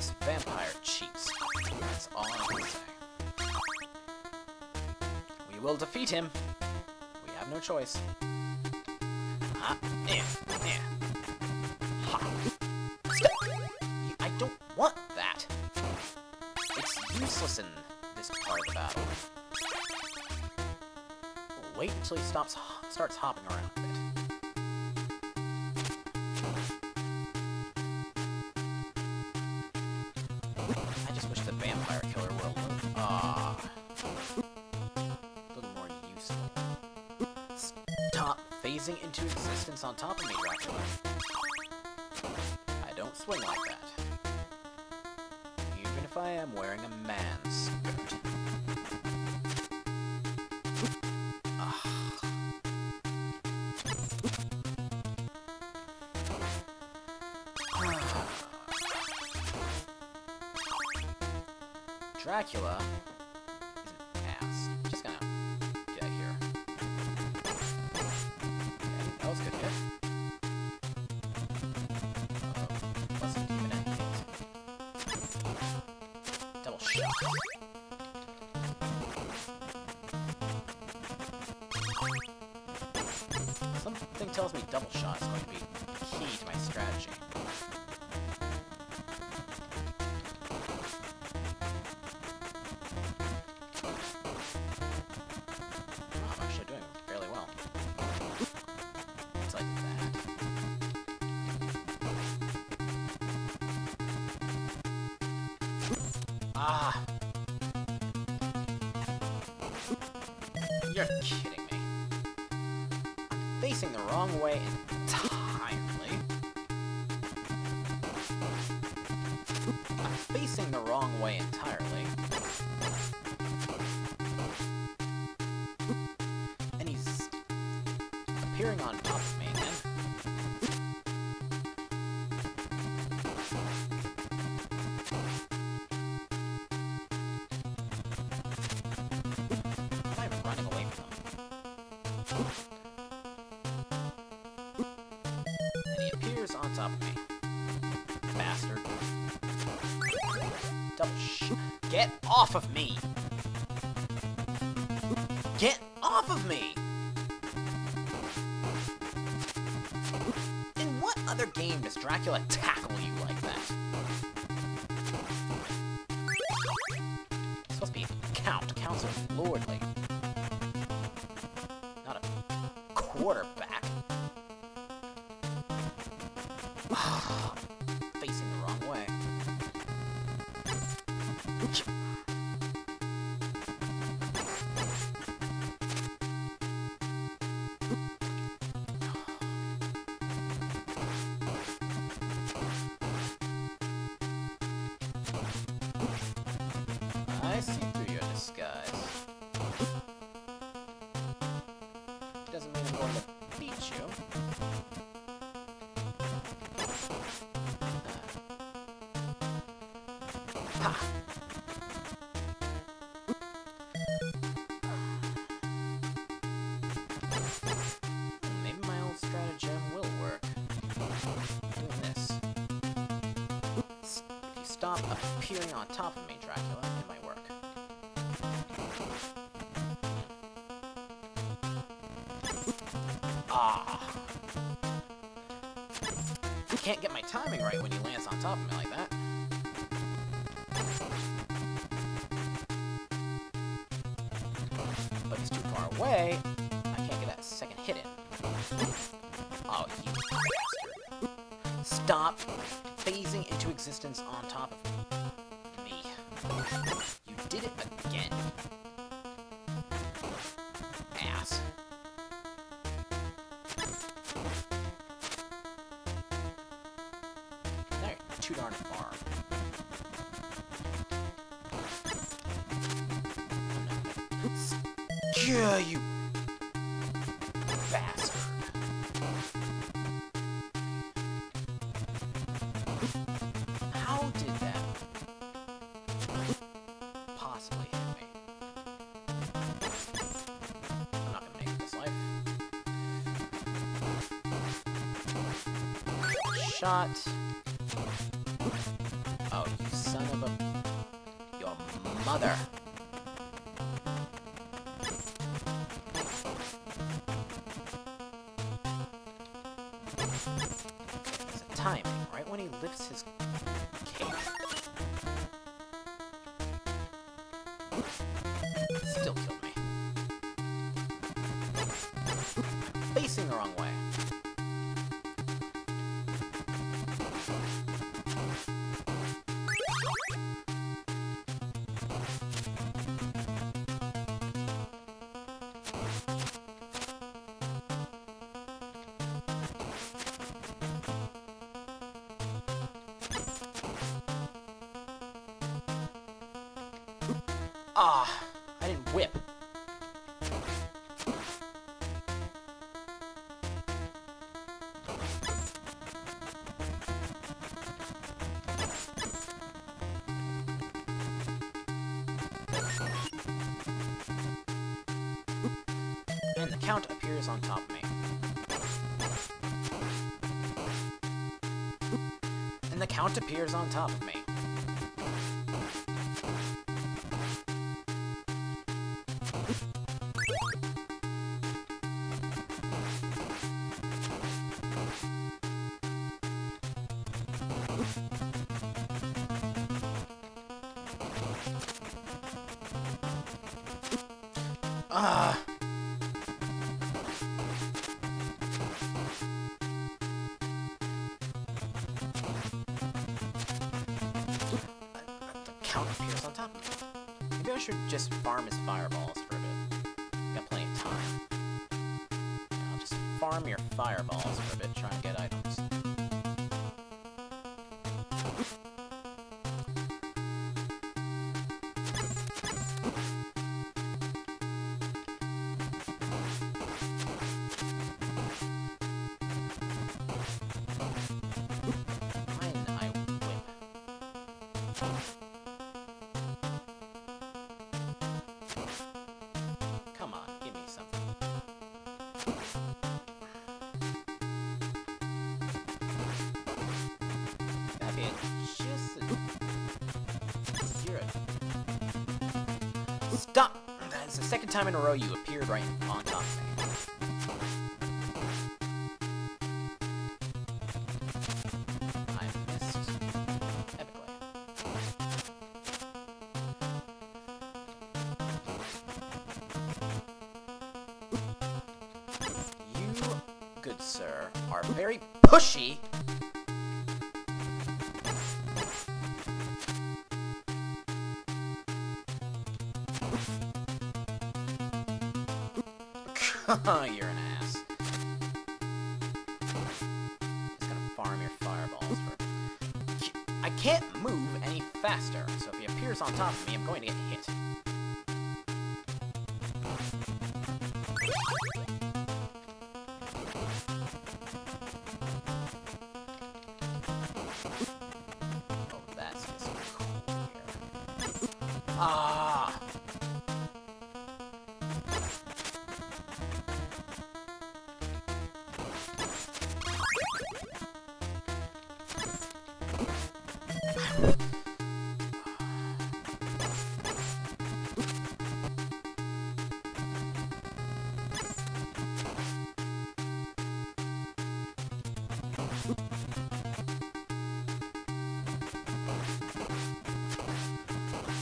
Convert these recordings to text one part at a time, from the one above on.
This vampire cheats. That's all I say. We will defeat him. We have no choice. Ah, eh, eh. Ha. Stop. I don't want that. It's useless in this part of the battle. Wait until he stops, starts hopping around a bit. Stop phasing into existence on top of me, Dracula. I don't swing like that. Even if I am wearing a man's skirt. Ugh. Dracula Something tells me double shot is going to be key to my strategy. You're kidding me. Facing the wrong way entirely. Facing the wrong way entirely. Double sh- Get off of me! Get off of me! In what other game does Dracula tackle you like that? It's supposed to be Count. Counts are lordly. Not a quarterback. I see through your disguise. Doesn't mean I'm going to beat you. Ha! Stop appearing on top of me, Dracula, it might work. Ah. I can't get my timing right when he lands on top of me like that. But he's too far away. I can't get that second hit in. Oh, you bastard. Stop phasing into existence on top of me. You did it again. Ass. You're too darn far. Yeah, you shot. Oh, you son of a... Your mother. It's a timing, right when he lifts his Ah, I didn't whip. And the count appears on top of me. And the count appears on top of me. Ah. The count appears on top. Maybe I should just farm his fireballs for a bit. Got plenty of time. I'll just farm your fireballs for a bit, try Come on, give me something. Be just. Stop! That's the second time in a row you appeared right on top sir, are very pushy. You're an ass. Just gonna farm your fireballs for. I can't move any faster, so if he appears on top of me, I'm going to get hit. Ah!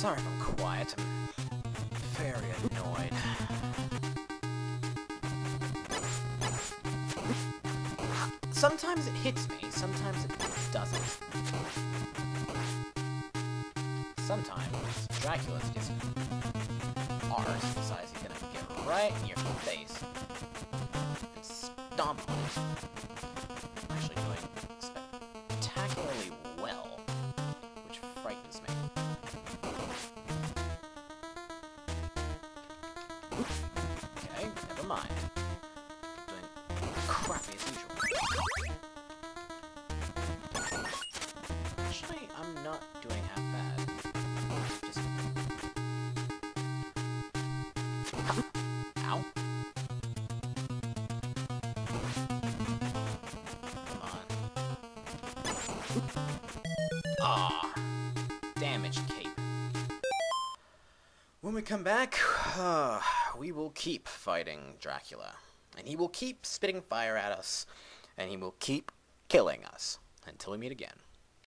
Sorry if I'm quiet. I'm very annoyed. Sometimes it hits me, sometimes it doesn't. Sometimes Dracula's just arse decides he's gonna get right in your face and stomp on it. Mind. Doing crappy as usual. Actually, I'm not doing half bad. Just... Ow. Come on. Ah, damage cape. When we come back, uh, we will keep fighting Dracula. And he will keep spitting fire at us. And he will keep killing us. Until we meet again.